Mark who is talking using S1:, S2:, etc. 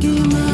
S1: Give me.